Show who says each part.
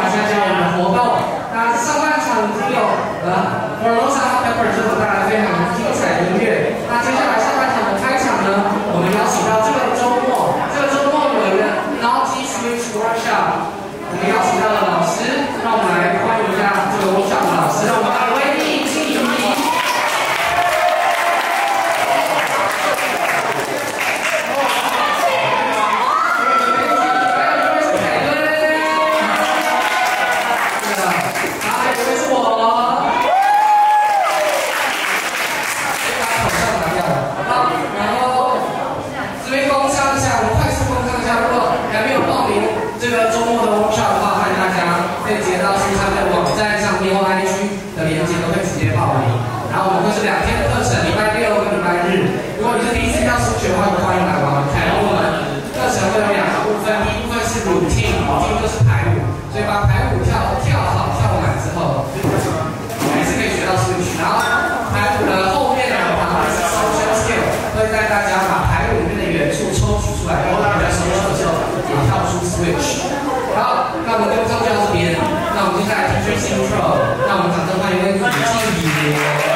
Speaker 1: 来参加我们的活动。那上半场已经有呃 Formosa Pepper 之后带来非常精彩的音乐。那接下来下半场的开场呢，我们邀请到这个周末，这个周末有一个 Naughty Switch Workshop，我们邀请到了老师，让我们来欢迎一下这个 workshop 的老师，让我们来威力敬礼。这个周末的 workshop 的话，欢迎可以接到书上的网站上面或 IG 的链接，都会直接报名。然后我们会是两天的课程，礼拜六跟礼拜日。如果你是第一次到数学的话，欢迎来玩玩看。然后我们课程会有两个部分，第一部分是软跳，另一部分就是排舞，所以把排舞跳跳好、跳满之后，还是可以学到 switch。然后排舞的后面两堂是 social skill，会带大家把排舞里面的元素抽取出来，然后大家 social 的时候，啊跳出 switch。好，那我们就就到这边。那我们接下来 teacher intro，那我们掌声欢迎李静怡。